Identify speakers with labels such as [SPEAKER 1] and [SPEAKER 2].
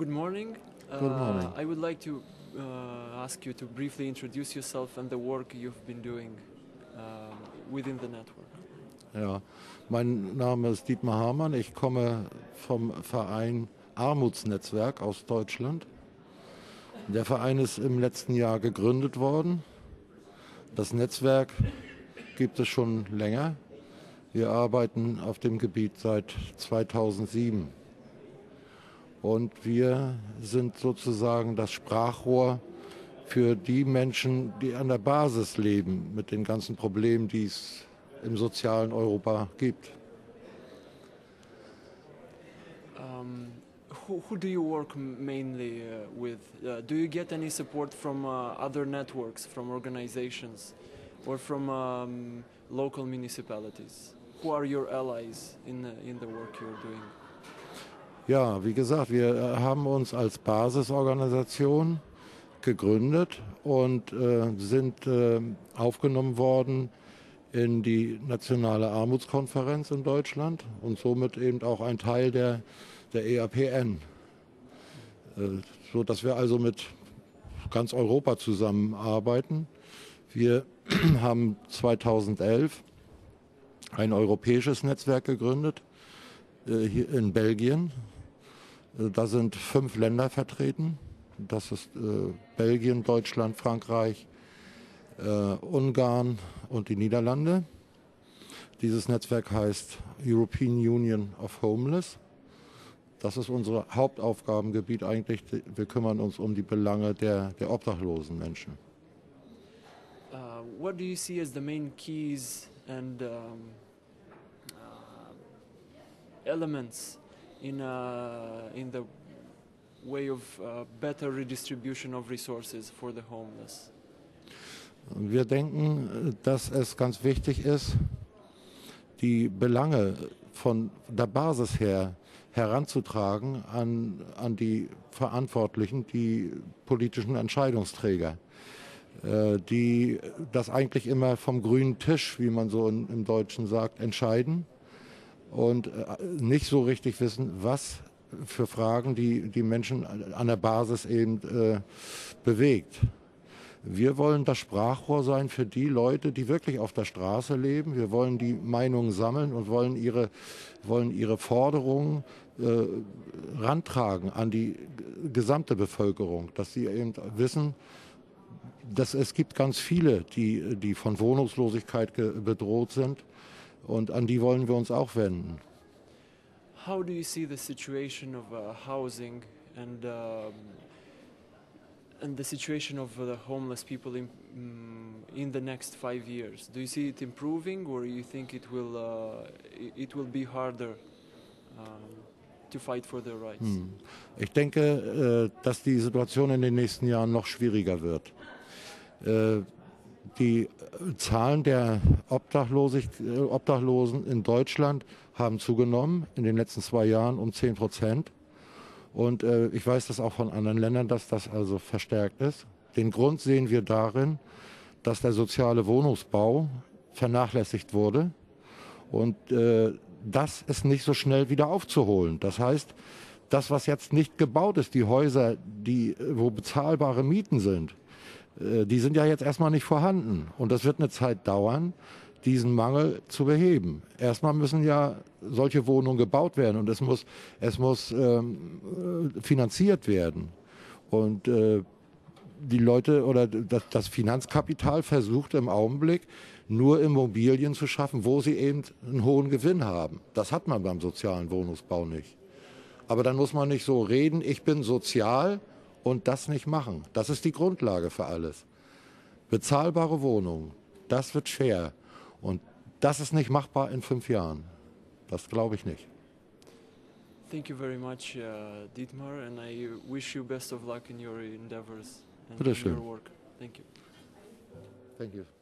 [SPEAKER 1] Good morning.
[SPEAKER 2] Good morning.
[SPEAKER 1] Uh, I would like to uh, ask you to briefly introduce yourself and the work you've been doing uh, within the network.
[SPEAKER 2] Ja, mein Name ist Dietmar Hamann. Ich komme vom Verein Armutsnetzwerk aus Deutschland. Der Verein ist im letzten Jahr gegründet worden. Das Netzwerk gibt es schon länger. Wir arbeiten auf dem Gebiet seit 2007. Und wir sind sozusagen das Sprachrohr für die Menschen, die an der Basis leben, mit den ganzen Problemen, die es im sozialen Europa gibt.
[SPEAKER 1] Um, who, who do you work mainly uh, with? Uh, do you get any support from uh, other networks, from organizations, or from um, local municipalities? Who are your allies in the, in the work you're doing?
[SPEAKER 2] Ja, wie gesagt, wir äh, haben uns als Basisorganisation gegründet und äh, sind äh, aufgenommen worden in die Nationale Armutskonferenz in Deutschland und somit eben auch ein Teil der, der EAPN. Äh, so dass wir also mit ganz Europa zusammenarbeiten. Wir haben 2011 ein europäisches Netzwerk gegründet, äh, hier in Belgien. Äh, Da sind fünf Länder vertreten. Das ist äh, Belgien, Deutschland, Frankreich, äh, Ungarn und die Niederlande. Dieses Netzwerk heißt European Union of Homeless. Das ist unser Hauptaufgabengebiet eigentlich. Wir kümmern uns um die Belange der, der obdachlosen Menschen.
[SPEAKER 1] Uh, what do you see as the main keys and um, uh, elements in, uh, in the way of uh, better redistribution of resources for the homeless?
[SPEAKER 2] Wir denken, dass es ganz wichtig ist, die Belange von der Basis her heranzutragen an, an die Verantwortlichen, die politischen Entscheidungsträger, äh, die das eigentlich immer vom grünen Tisch, wie man so in, im Deutschen sagt, entscheiden und äh, nicht so richtig wissen, was für Fragen die, die Menschen an der Basis eben äh, bewegt. Wir wollen das Sprachrohr sein für die Leute, die wirklich auf der Straße leben. Wir wollen die Meinungen sammeln und wollen ihre, wollen ihre Forderungen äh, rantragen an die gesamte Bevölkerung, dass sie eben wissen, dass es gibt ganz viele, die, die von Wohnungslosigkeit bedroht sind und an die wollen wir uns auch wenden.
[SPEAKER 1] How do you see the situation of uh, housing and um, and the situation of uh, the homeless people in mm, in the next five years? Do you see it improving, or you think it will uh, it will be harder um, to fight for their rights?
[SPEAKER 2] Hm. Ich denke, äh, dass die Situation in den nächsten Jahren noch schwieriger wird. Die äh, Zahlen der äh, Obdachlosen in Deutschland haben zugenommen in den letzten zwei Jahren um 10 Prozent. Und äh, ich weiß das auch von anderen Ländern, dass das also verstärkt ist. Den Grund sehen wir darin, dass der soziale Wohnungsbau vernachlässigt wurde. Und äh, das ist nicht so schnell wieder aufzuholen. Das heißt, das, was jetzt nicht gebaut ist, die Häuser, die, äh, wo bezahlbare Mieten sind, die sind ja jetzt erstmal nicht vorhanden. Und das wird eine Zeit dauern, diesen Mangel zu beheben. Erstmal müssen ja solche Wohnungen gebaut werden und es muss, es muss ähm, äh, finanziert werden. Und äh, die Leute oder das, das Finanzkapital versucht im Augenblick nur Immobilien zu schaffen, wo sie eben einen hohen Gewinn haben. Das hat man beim sozialen Wohnungsbau nicht. Aber dann muss man nicht so reden, ich bin sozial und das nicht machen. Das ist die Grundlage für alles. Bezahlbare Wohnungen, das wird schwer. Und das ist nicht machbar in fünf Jahren. Das glaube ich nicht.
[SPEAKER 1] Thank you very much, uh, Dietmar, and I wish you best of luck in your endeavors and in
[SPEAKER 2] Bitteschön.
[SPEAKER 1] your work. Thank you.
[SPEAKER 2] Thank you.